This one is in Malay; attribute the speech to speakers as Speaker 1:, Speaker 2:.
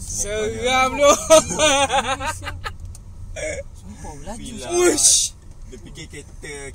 Speaker 1: Seram tu
Speaker 2: Sumpah laju
Speaker 1: lah
Speaker 3: Dia fikir kereta